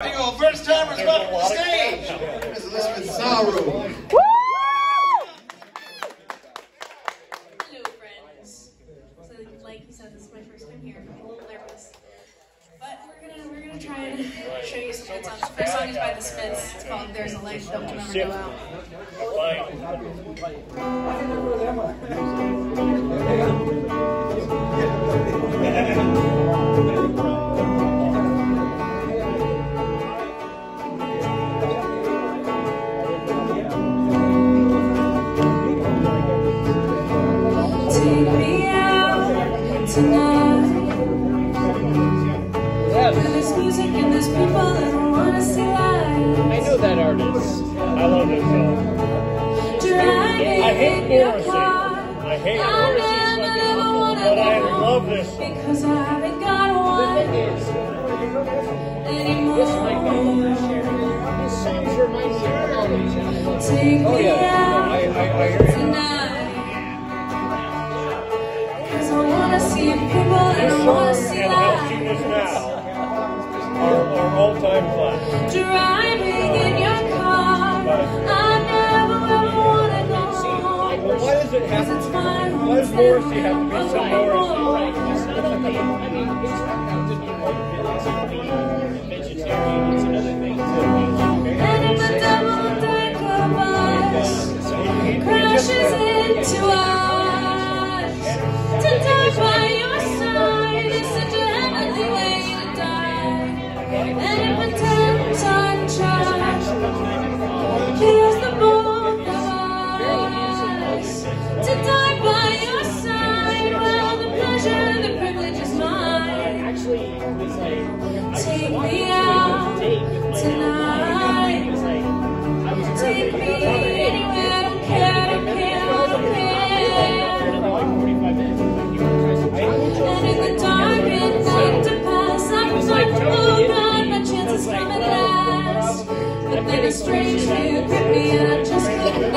Bingo, first timers, welcome to the stage. Ms. Elizabeth Sahrow. Hello, friends. So, like you said, this is my first time here. I'm a little nervous, but we're gonna we're gonna try and show you some good songs. The first song is by the Smiths. It's called "There's a Light That Will Never Go Out." Artist. I love this song. Driving I hate Morrissey. I hate I Morrissey's never, fucking never album, wanna but I love this song. Because I haven't got one anymore. His songs remind me of college. Take Oh me yeah, I, out I, I hear you. tonight. Cause I wanna see people and This I wanna song see and How life. She Is Now are, are all-time classics. It it's to my Why does Morrissey have to be so home. Morrissey? It's not I mean, it's not be like vegetarian, it's another thing too. And if the devil of us, crashes into us, But then a strange fear gripped me and I just couldn't.